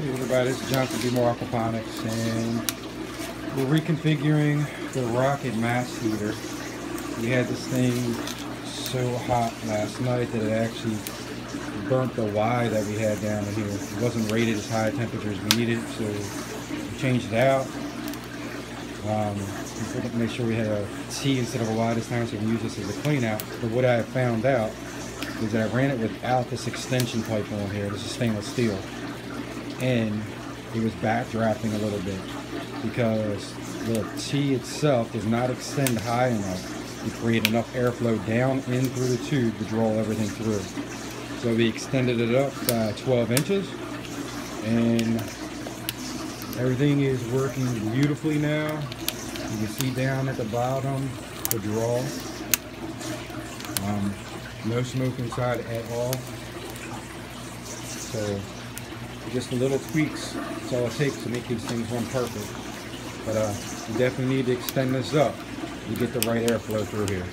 Hey everybody, is John from Bmore Aquaponics and we're reconfiguring the rocket mass heater. We had this thing so hot last night that it actually burnt the Y that we had down in here. It wasn't rated as high a temperature as we needed, so we changed it out. Um, we make sure we had a T instead of a Y this time so we can use this as a clean out. But what I found out is that I ran it without this extension pipe on here. This is stainless steel. And it was backdrafting a little bit because the T itself does not extend high enough to create enough airflow down in through the tube to draw everything through. So we extended it up by 12 inches and everything is working beautifully now. You can see down at the bottom the draw. Um, no smoke inside at all. So just little tweaks. That's all it takes to make these things run perfect. But uh, you definitely need to extend this up to get the right airflow through here.